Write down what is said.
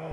day.